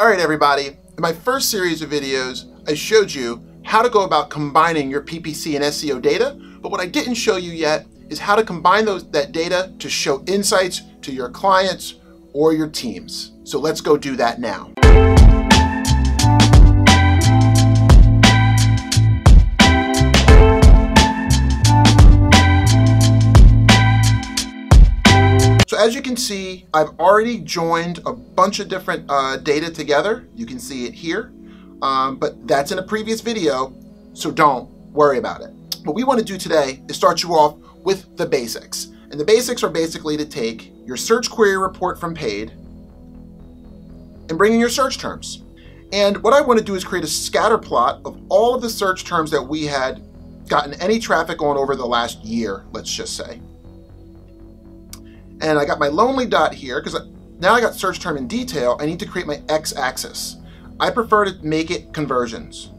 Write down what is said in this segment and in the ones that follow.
All right, everybody. In my first series of videos, I showed you how to go about combining your PPC and SEO data, but what I didn't show you yet is how to combine those, that data to show insights to your clients or your teams. So let's go do that now. As you can see, I've already joined a bunch of different uh, data together. You can see it here, um, but that's in a previous video, so don't worry about it. What we want to do today is start you off with the basics. And the basics are basically to take your search query report from paid and bring in your search terms. And what I want to do is create a scatter plot of all of the search terms that we had gotten any traffic on over the last year, let's just say. And I got my lonely dot here because now I got search term in detail. I need to create my x-axis. I prefer to make it conversions.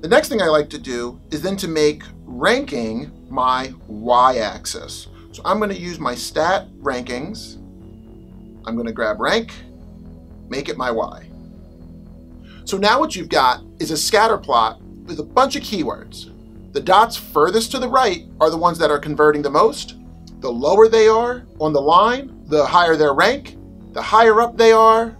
The next thing I like to do is then to make ranking my y-axis. So I'm going to use my stat rankings. I'm going to grab rank, make it my y. So now what you've got is a scatter plot with a bunch of keywords. The dots furthest to the right are the ones that are converting the most, the lower they are on the line, the higher their rank. The higher up they are,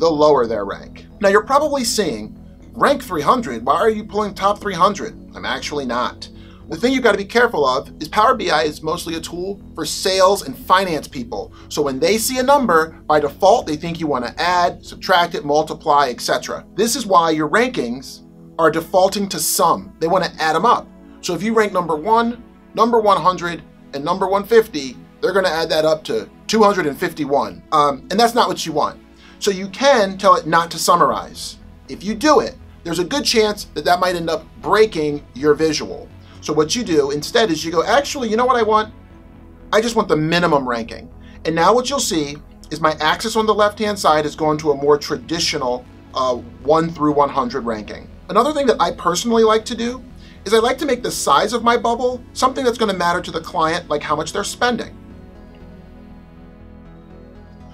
the lower their rank. Now you're probably seeing, rank 300, why are you pulling top 300? I'm actually not. The thing you've got to be careful of is Power BI is mostly a tool for sales and finance people. So when they see a number, by default, they think you want to add, subtract it, multiply, etc. This is why your rankings are defaulting to sum. They want to add them up. So if you rank number one, number 100, and number 150, they're going to add that up to 251. Um, and that's not what you want. So you can tell it not to summarize. If you do it, there's a good chance that that might end up breaking your visual. So what you do instead is you go, actually, you know what I want? I just want the minimum ranking. And now what you'll see is my axis on the left-hand side is going to a more traditional uh, 1 through 100 ranking. Another thing that I personally like to do is I like to make the size of my bubble something that's going to matter to the client, like how much they're spending.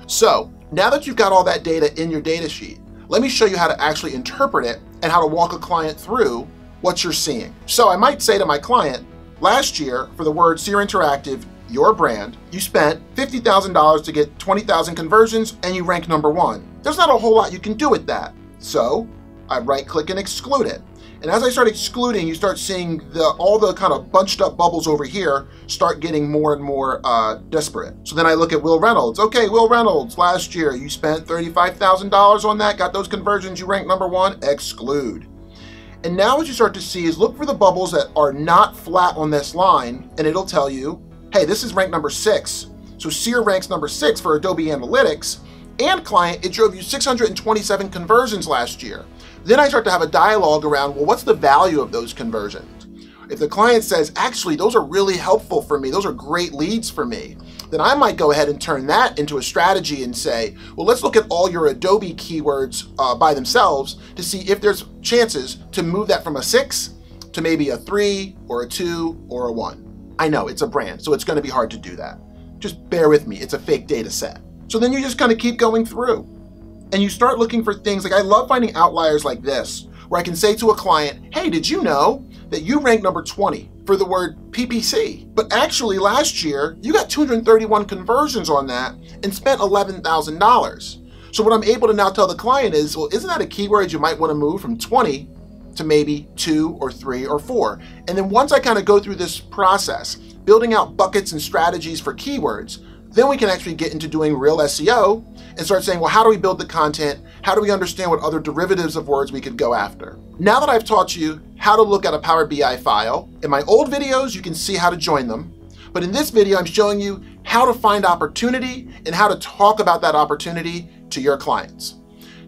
So now that you've got all that data in your data sheet, let me show you how to actually interpret it and how to walk a client through what you're seeing. So I might say to my client, last year for the word Seer Interactive, your brand, you spent $50,000 to get 20,000 conversions and you rank number one. There's not a whole lot you can do with that. So I right click and exclude it. And as I start excluding, you start seeing the all the kind of bunched up bubbles over here start getting more and more uh. So then I look at Wil Reynolds. Okay, Wil Reynolds, last year you spent $35,000 on that, got those conversions, you ranked number one, exclude. And now what you start to see is look for the bubbles that are not flat on this line, and it'll tell you, hey, this is rank number six. So Seer ranks number six for Adobe Analytics, and client, it drove you 627 conversions last year. Then I start to have a dialogue around, well, what's the value of those conversions? If the client says, actually, those are really helpful for me, those are great leads for me, then I might go ahead and turn that into a strategy and say, well, let's look at all your Adobe keywords uh, by themselves to see if there's chances to move that from a six to maybe a three or a two or a one. I know it's a brand, so it's going to be hard to do that. Just bear with me, it's a fake data set. So then you just kind of keep going through and you start looking for things like I love finding outliers like this, where I can say to a client, hey, did you know that you ranked number 20 for the word PPC? But actually, last year, you got 231 conversions on that and spent $11,000. So, what I'm able to now tell the client is, well, isn't that a keyword you might want to move from 20 to maybe two or three or four? And then once I kind of go through this process, building out buckets and strategies for keywords, then we can actually get into doing real SEO and start saying, well, how do we build the content? How do we understand what other derivatives of words we could go after? Now that I've taught you how to look at a Power BI file, in my old videos, you can see how to join them. But in this video, I'm showing you how to find opportunity and how to talk about that opportunity to your clients.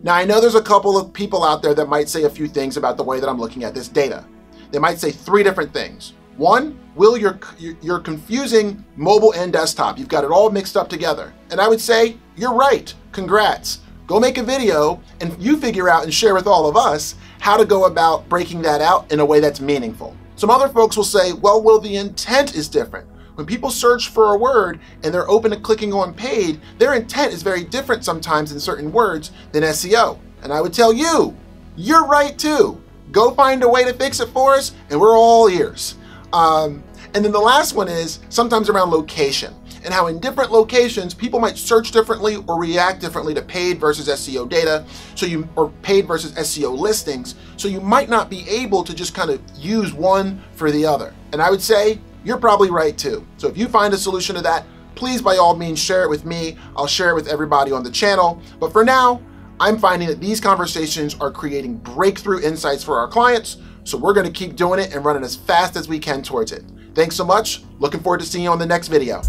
Now, I know there's a couple of people out there that might say a few things about the way that I'm looking at this data. They might say three different things. One, Wil, you're, you're confusing mobile and desktop. You've got it all mixed up together. And I would say, you're right. Congrats. Go make a video and you figure out and share with all of us how to go about breaking that out in a way that's meaningful. Some other folks will say, well, Wil, the intent is different. when people search for a word and they're open to clicking on paid, their intent is very different sometimes in certain words than SEO. And I would tell you, you're right too. Go find a way to fix it for us, and we're all ears. Um, and then the last one is sometimes around location and how in different locations people might search differently or react differently to paid versus SEO data. So you or paid versus SEO listings. So you might not be able to just kind of use one for the other. And I would say you're probably right too. So if you find a solution to that, please by all means share it with me. I'll share it with everybody on the channel. But for now, I'm finding that these conversations are creating breakthrough insights for our clients. So we're going to keep doing it and running as fast as we can towards it. Thanks so much. Looking forward to seeing you on the next video.